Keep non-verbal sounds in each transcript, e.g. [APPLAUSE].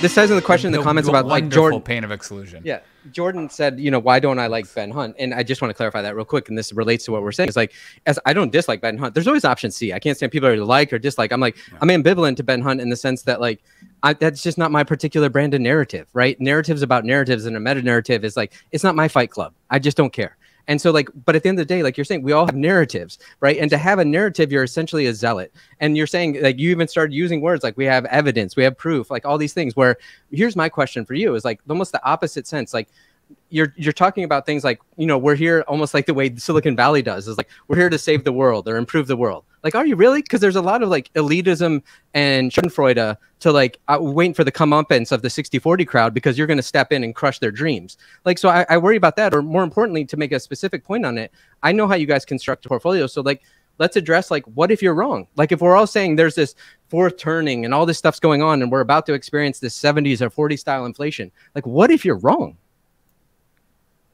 this says in the question in the, The- comments the about like Jordan. pain of exclusion. Yeah, Jordan said, you know, why don't I like Ben Hunt? And I just want to clarify that real quick. And this relates to what we're saying. It's like, as I don't dislike Ben Hunt. There's always option C. I can't stand people who like or dislike. I'm like, I'm ambivalent to Ben Hunt in the sense that like, I, that's just not my particular brand of narrative, right? Narratives about narratives and a meta narrative is like, it's not my fight club. I just don't care. And so, like, but at the end of the day, like you're saying, we all have narratives, right? And to have a narrative, you're essentially a zealot. And you're saying, like, you even started using words like we have evidence, we have proof, like all these things. Where here's my question for you is like almost the opposite sense. Like, you're you're talking about things like you know we're here almost like the way Silicon Valley does is like we're here to save the world or improve the world. Like, are you really? Because there's a lot of like elitism and Schadenfreude to like uh, waiting for the comeuppance of the 60-40 crowd because you're going to step in and crush their dreams. Like, so I, I worry about that. Or more importantly, to make a specific point on it, I know how you guys construct a portfolio. So like, let's address like what if you're wrong? Like, if we're all saying there's this fourth turning and all this stuff's going on and we're about to experience this 70s or 40 style inflation, like, what if you're wrong?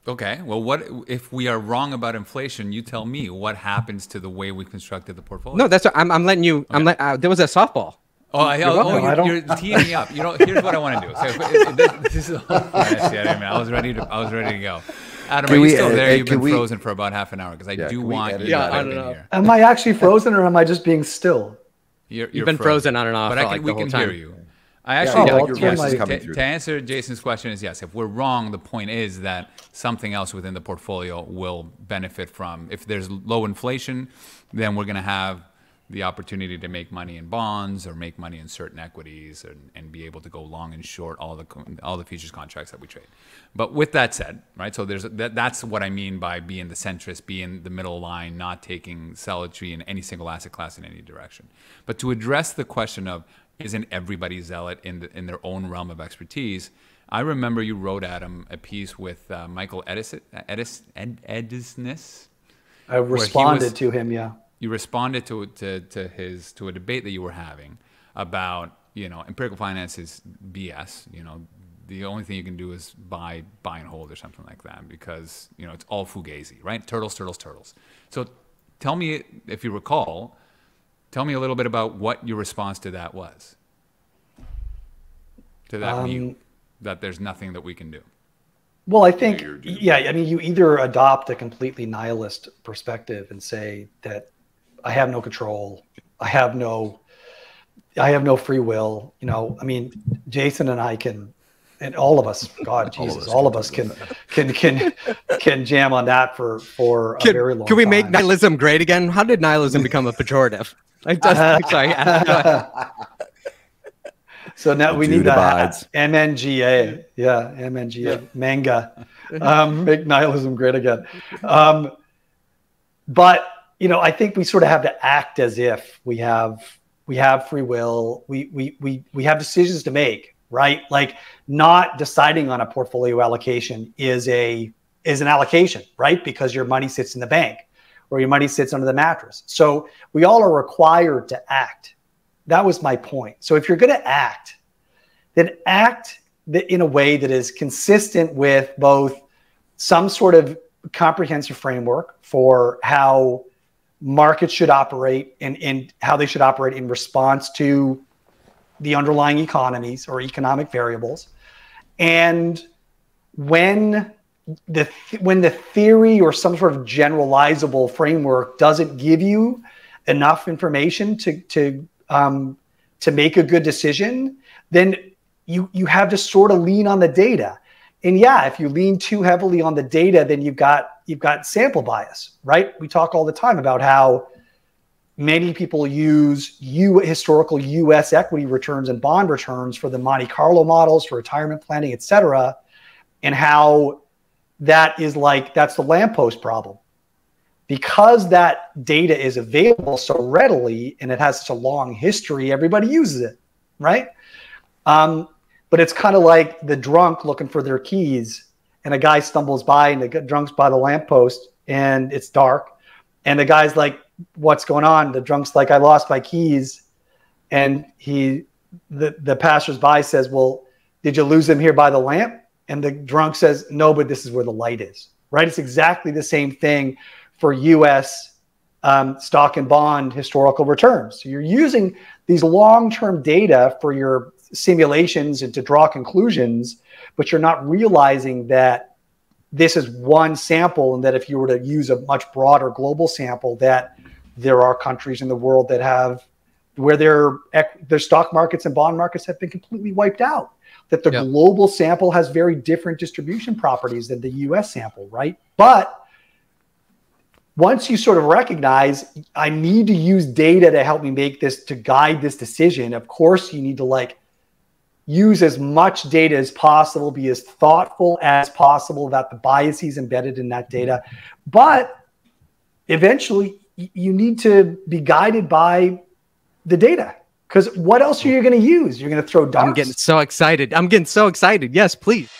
Okay. Well, what if we are wrong about inflation? You tell me what happens to the way we constructed the portfolio. No, that's what I'm, I'm letting you. I'm let, uh, there was a softball. Oh, I, You're oh, you're, I don't- you're [LAUGHS] teeing me up. You know, here's what I want to do. So if, if, this, this is all shit, I, mean, I was ready to. I was ready to go. Adam, Can are you we, still uh, there? uh, You've been we- frozen for about half an hour because I Yeah, do want edit you Yeah, to I don't know. here. Am I actually frozen or am I just being still? You're, You've been frozen on and off but I can, like, we the whole can hear you. I actually, oh, yeah, your yes, is to- coming to, through. to answer Jason's question is yes. If we're wrong, the point is that something else within the portfolio will benefit from. If there's low inflation, then we're going to have the opportunity to make money in bonds or make money in certain equities and, and be able to go long and short all the all the futures contracts that we trade. But with that said, right? So there's that, that's what I mean by being the centrist, being the middle line, not taking zealotry in any single asset class in any direction. But to address the question of isn't everybody zealot in the, in their own realm of expertise? I remember you wrote Adam a piece with uh, Michael Edison, Edis, Ed, Edesess I responded was- to him, yeah. you responded to, to, to his to a debate that you were having about you know empirical finance is BS. You know the only thing you can do is buy buy and hold or something like that because you know it's all fugazi, right? Turtles, turtles, turtles. So tell me if you recall. Tell me a little bit about what your response to that was. To that Um, view that there's nothing that we can do. Well, I think, yeah, I mean, you either adopt a completely nihilist perspective and say that I have no control, I have no, I have no free will. You know, I mean, Jason and I can, and all of us, God, [LAUGHS] Jesus, all of us can, can, can, can jam on that for for a Can, very long. Time. Can we make nihilism great again? How did nihilism become a pejorative? [LAUGHS] Like, that's, sorry. go ahead. So now we Dude need that abides. MNGA. Yeah, MNGA. Manga. [LAUGHS] Um, make nihilism great again. Um, but you know, I think we sort of have to act as if we have we have free will. We we we we have decisions to make, right? Like not deciding on a portfolio allocation is a is an allocation, right? Because your money sits in the bank or your money sits under the mattress. So we all are required to act. That was my point. So if you're going to act, then act in a way that is consistent with both some sort of comprehensive framework for how markets should operate and, and how they should operate in response to the underlying economies or economic variables. And when the when the theory or some sort of generalizable framework doesn't give you enough information to to um, to make a good decision, then you you have to sort of lean on the data. And yeah, if you lean too heavily on the data, then you've got you've got sample bias, right? We talk all the time about how many people use U historical U.S. equity returns and bond returns for the Monte Carlo models for retirement planning, et cetera, and how that is like that's the lamppost problem. Because that data is available so readily and it has such a long history everybody uses it right? Um, but it's kind of like the drunk looking for their keys and a guy stumbles by and the drunk's by the lamppost and it's dark and the guy's like what's going on? The drunk's like i lost my keys. And he the, the passersby says well did you lose them here by the lamp and the drunk says no but this is where the light is. Right? It's exactly the same thing for us um, stock and bond historical returns. So you're using these long-term data for your simulations and to draw conclusions, but you're not realizing that this is one sample and that if you were to use a much broader global sample that there are countries in the world that have where their their stock markets and bond markets have been completely wiped out that the yep. global sample has very different distribution properties than the US sample right but once you sort of recognize I need to use data to help me make this to guide this decision of course you need to like use as much data as possible be as thoughtful as possible about the biases embedded in that data but eventually you need to be guided by the data because what else are you going to use? You're going to throw darts. I'm getting so excited. I'm getting so excited. Yes, please.